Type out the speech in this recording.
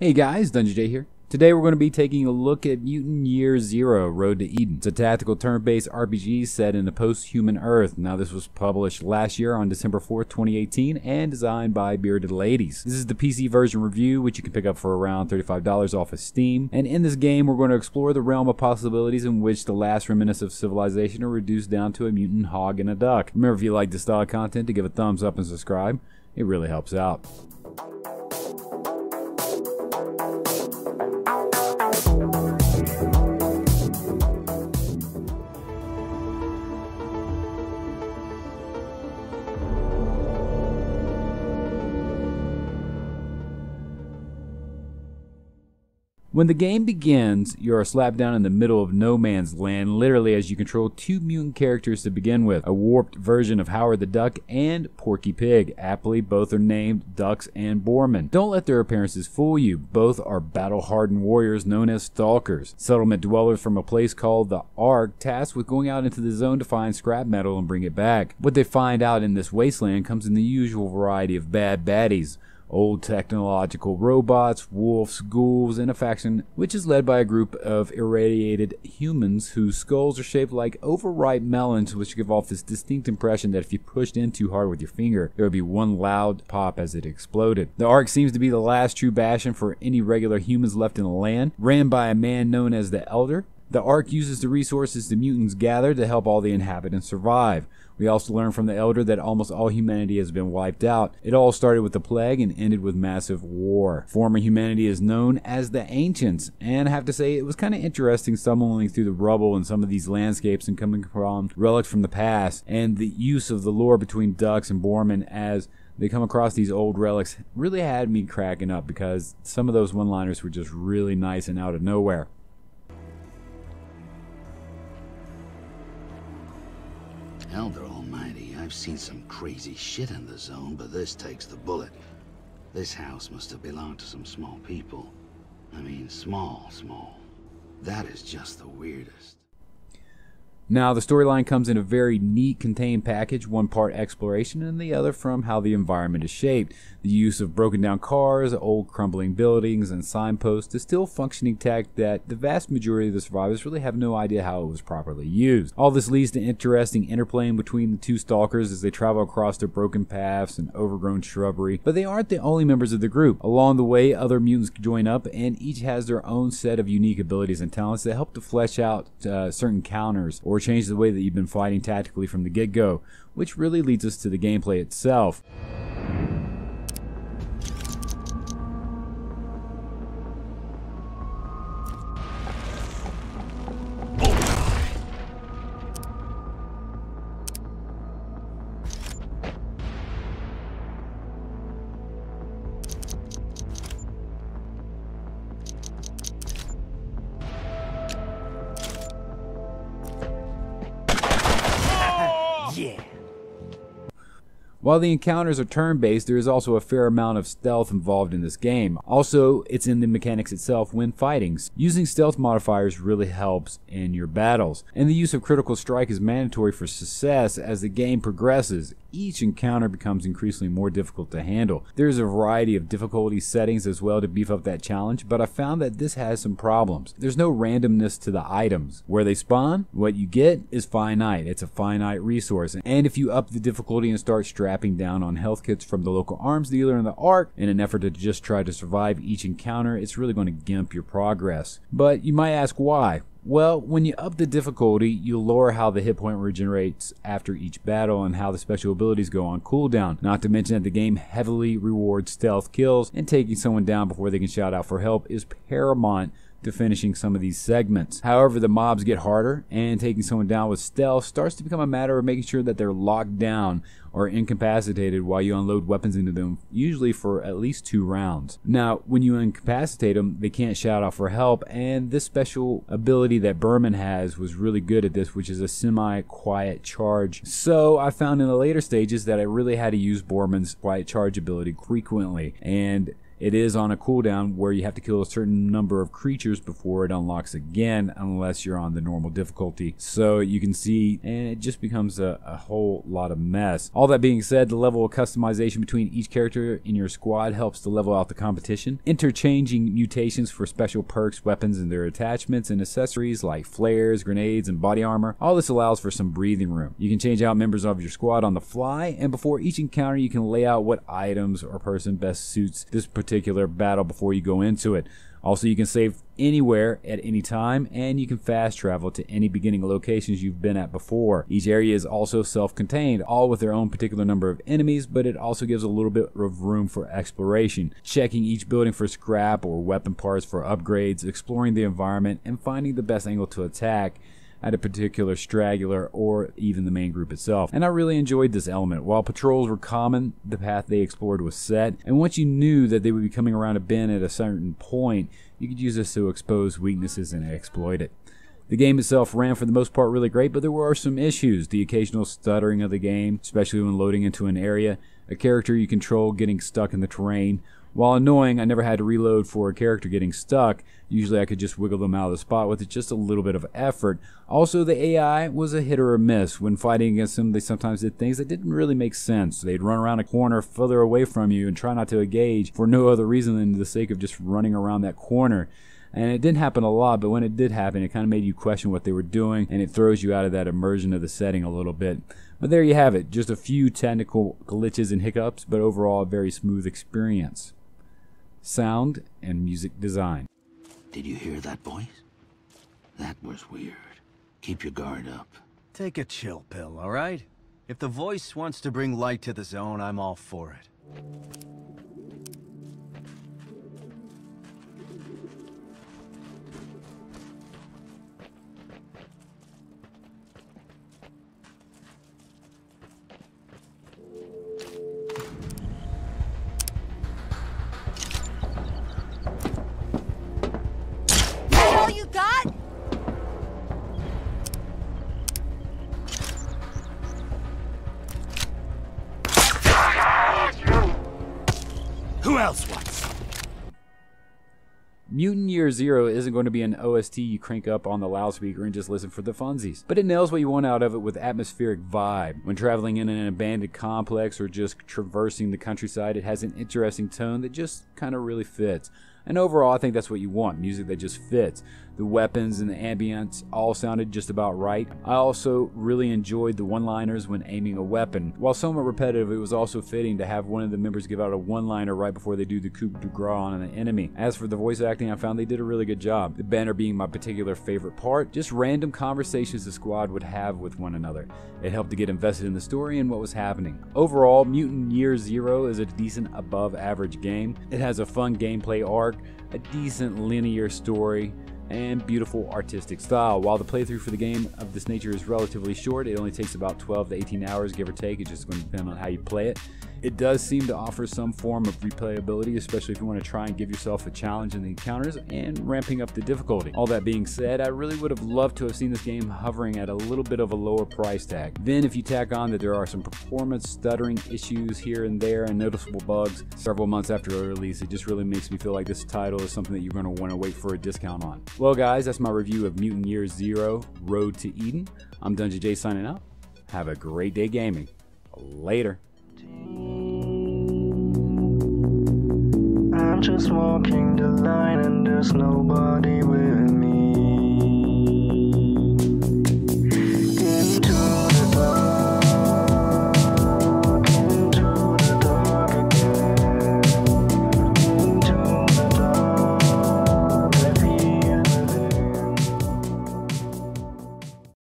Hey guys, Dungeonjay here. Today we're going to be taking a look at Mutant Year Zero Road to Eden. It's a tactical turn-based RPG set in a post-human Earth. Now this was published last year on December 4th, 2018 and designed by Bearded Ladies. This is the PC version review which you can pick up for around $35 off of Steam. And in this game we're going to explore the realm of possibilities in which the last remnants of civilization are reduced down to a mutant hog and a duck. Remember if you like this style of content to give a thumbs up and subscribe. It really helps out. When the game begins, you are slapped down in the middle of no man's land, literally as you control two mutant characters to begin with, a warped version of Howard the Duck and Porky Pig. Aptly, both are named Dux and Bormin. Don't let their appearances fool you. Both are battle-hardened warriors known as Stalkers, settlement dwellers from a place called the Ark, tasked with going out into the zone to find scrap metal and bring it back. What they find out in this wasteland comes in the usual variety of bad baddies old technological robots, wolves, ghouls, and a faction which is led by a group of irradiated humans whose skulls are shaped like overripe melons, which give off this distinct impression that if you pushed in too hard with your finger, there would be one loud pop as it exploded. The Ark seems to be the last true bastion for any regular humans left in the land, ran by a man known as the Elder. The Ark uses the resources the mutants gather to help all the inhabitants survive. We also learn from the Elder that almost all humanity has been wiped out. It all started with the plague and ended with massive war. Former humanity is known as the Ancients, and I have to say it was kind of interesting stumbling through the rubble in some of these landscapes and coming upon relics from the past, and the use of the lore between Dux and Bormin as they come across these old relics really had me cracking up because some of those one liners were just really nice and out of nowhere. Elder I've seen some crazy shit in the zone, but this takes the bullet. This house must have belonged to some small people. I mean, small, small. That is just the weirdest. Now, the storyline comes in a very neat contained package, one part exploration and the other from how the environment is shaped. The use of broken down cars, old crumbling buildings, and signposts is still functioning tech that the vast majority of the survivors really have no idea how it was properly used. All this leads to interesting interplaying between the two stalkers as they travel across their broken paths and overgrown shrubbery, but they aren't the only members of the group. Along the way, other mutants join up and each has their own set of unique abilities and talents that help to flesh out uh, certain counters or or change the way that you've been fighting tactically from the get go, which really leads us to the gameplay itself. While the encounters are turn-based, there is also a fair amount of stealth involved in this game. Also, it's in the mechanics itself when fighting. Using stealth modifiers really helps in your battles, and the use of critical strike is mandatory for success as the game progresses. Each encounter becomes increasingly more difficult to handle. There's a variety of difficulty settings as well to beef up that challenge, but I found that this has some problems. There's no randomness to the items. Where they spawn, what you get is finite. It's a finite resource, and if you up the difficulty and start strapping down on health kits from the local arms dealer in the Ark in an effort to just try to survive each encounter, it's really going to gimp your progress. But you might ask why. Well, when you up the difficulty, you lower how the hit point regenerates after each battle and how the special abilities go on cooldown. Not to mention that the game heavily rewards stealth kills, and taking someone down before they can shout out for help is paramount to finishing some of these segments. However, the mobs get harder, and taking someone down with stealth starts to become a matter of making sure that they're locked down or incapacitated while you unload weapons into them, usually for at least two rounds. Now, when you incapacitate them, they can't shout out for help, and this special ability that Bormin has was really good at this, which is a semi quiet charge. So, I found in the later stages that I really had to use Bormin's quiet charge ability frequently, and It is on a cooldown where you have to kill a certain number of creatures before it unlocks again, unless you're on the normal difficulty. So you can see, and it just becomes a, a whole lot of mess. All that being said, the level of customization between each character in your squad helps to level out the competition. Interchanging mutations for special perks, weapons, and their attachments and accessories like flares, grenades, and body armor. All this allows for some breathing room. You can change out members of your squad on the fly, and before each encounter, you can lay out what items or person best suits this particular particular battle before you go into it. Also, you can save anywhere at any time, and you can fast travel to any beginning locations you've been at before. Each area is also self contained, all with their own particular number of enemies, but it also gives a little bit of room for exploration. Checking each building for scrap or weapon parts for upgrades, exploring the environment, and finding the best angle to attack at a particular straggler or even the main group itself. And I really enjoyed this element. While patrols were common, the path they explored was set, and once you knew that they would be coming around a bend at a certain point, you could use this to expose weaknesses and exploit it. The game itself ran for the most part really great, but there were some issues. The occasional stuttering of the game, especially when loading into an area, a character you control getting stuck in the terrain, while annoying, I never had to reload for a character getting stuck. Usually I could just wiggle them out of the spot with just a little bit of effort. Also, the AI was a hit or a miss. When fighting against them, they sometimes did things that didn't really make sense. They'd run around a corner further away from you and try not to engage for no other reason than the sake of just running around that corner. And it didn't happen a lot, but when it did happen, it kind of made you question what they were doing, and it throws you out of that immersion of the setting a little bit. But there you have it, just a few technical glitches and hiccups, but overall a very smooth experience sound, and music design. Did you hear that voice? That was weird. Keep your guard up. Take a chill pill, alright? If the voice wants to bring light to the zone, I'm all for it. Else? Mutant Year Zero isn't going to be an OST you crank up on the loudspeaker and just listen for the funsies, but it nails what you want out of it with atmospheric vibe. When traveling in an abandoned complex or just traversing the countryside, it has an interesting tone that just kind of really fits. And overall, I think that's what you want music that just fits. The weapons and the ambience all sounded just about right. I also really enjoyed the one liners when aiming a weapon. While somewhat repetitive, it was also fitting to have one of the members give out a one liner right before they do the coup de grace on an enemy. As for the voice acting, I found they did a really good job. The banner being my particular favorite part, just random conversations the squad would have with one another. It helped to get invested in the story and what was happening. Overall, Mutant Year Zero is a decent above average game. It has a fun gameplay arc, a decent linear story, and beautiful artistic style. While the playthrough for the game of this nature is relatively short, it only takes about 12 to 18 hours, give or take. It's just going to depend on how you play it. It does seem to offer some form of replayability, especially if you want to try and give yourself a challenge in the encounters and ramping up the difficulty. All that being said, I really would have loved to have seen this game hovering at a little bit of a lower price tag. Then if you tack on that there are some performance stuttering issues here and there and noticeable bugs several months after release, it just really makes me feel like this title is something that you're going to want to wait for a discount on. Well guys, that's my review of Mutant Year Zero Road to Eden. I'm Dungeonjay signing out. Have a great day gaming. Later. I'm just walking the line and there's nobody with.